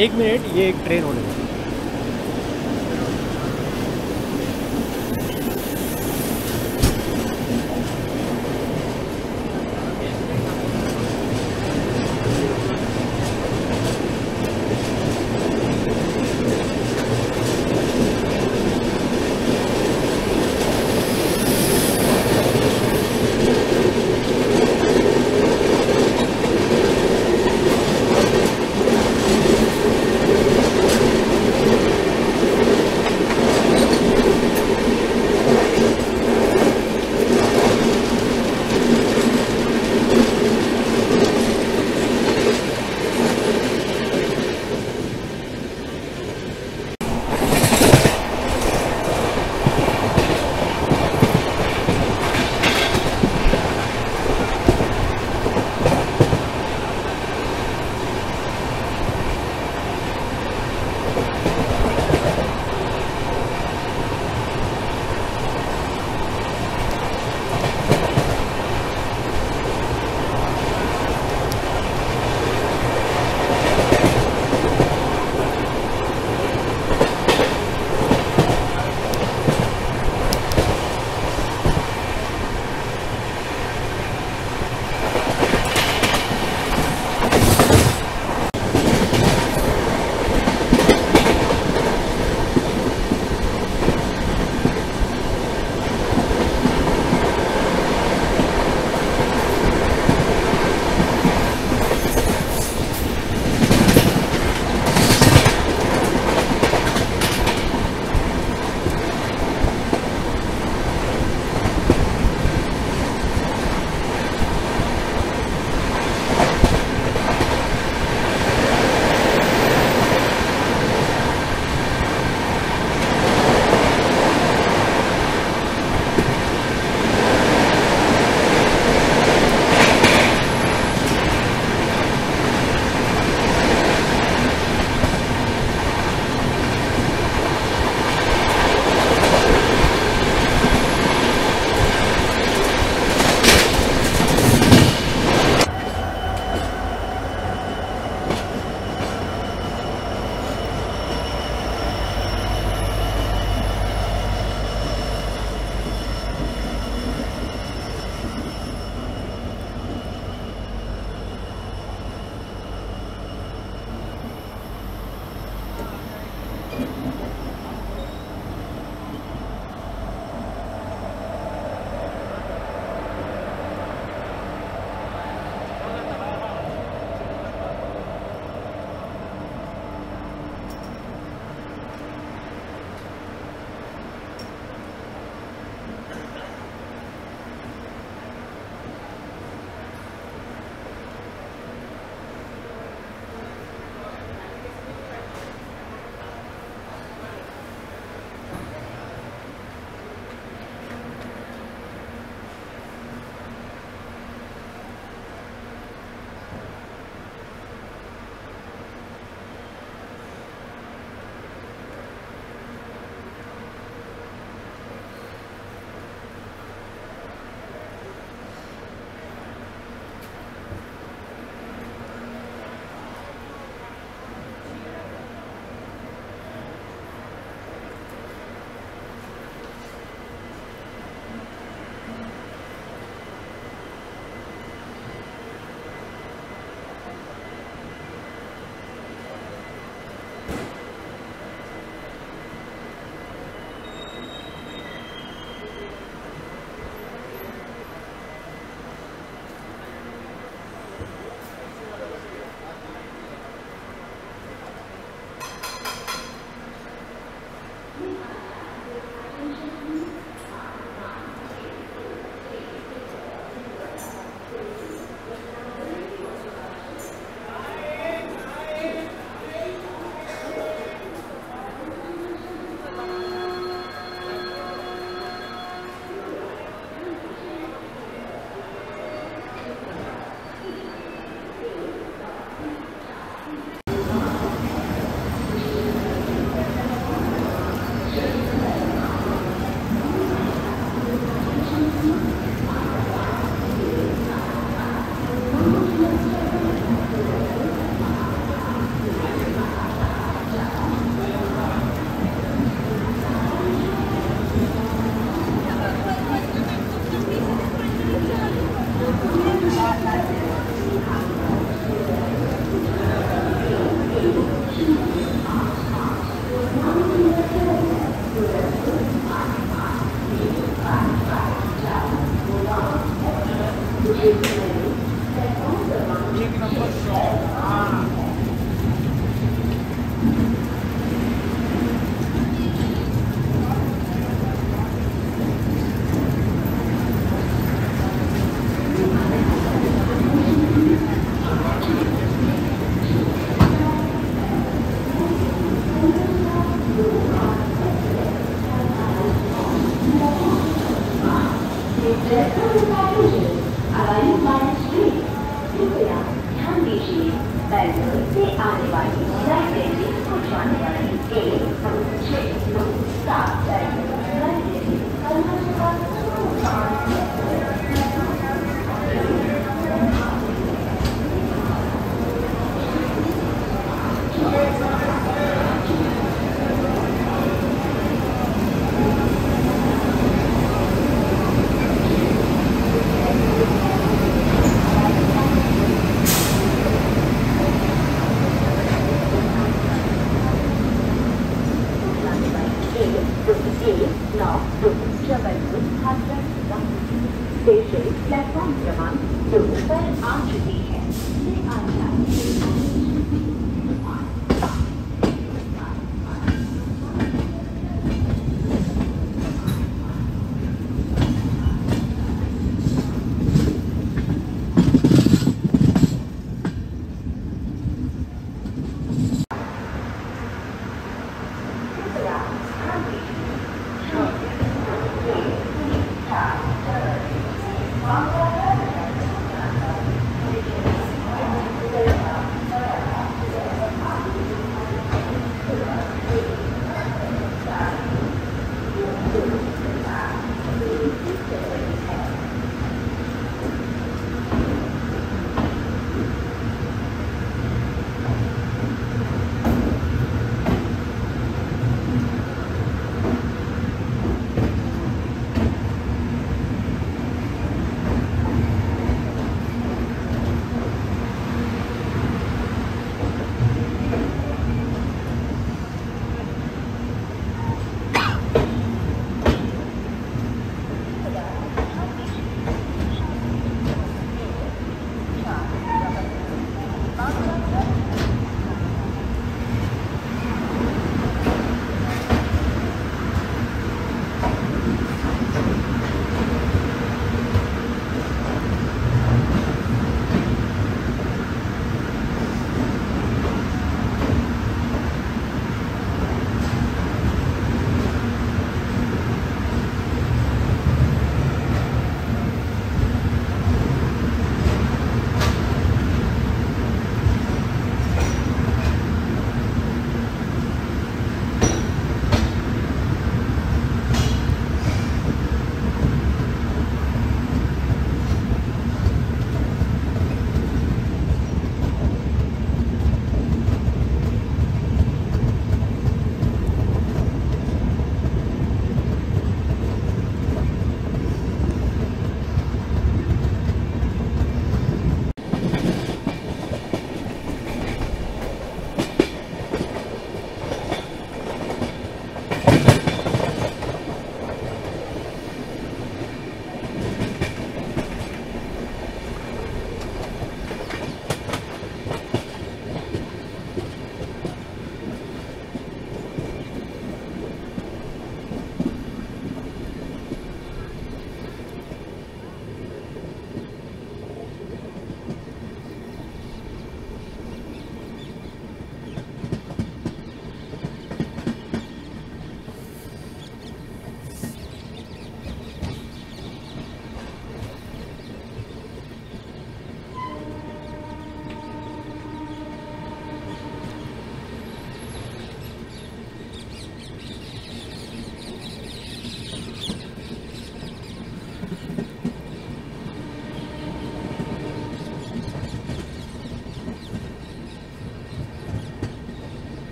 एक मिनट ये एक ट्रेन स्टेशन प्लेटफॉर्म क्रमांक दो पर आ चुकी है।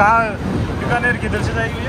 कहाँ बीकानेर किधर से जाएगी।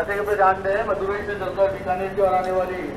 जैसे कि आप जानते हैं मदुरई से चलकर बीकानेर की ओर आने वाली।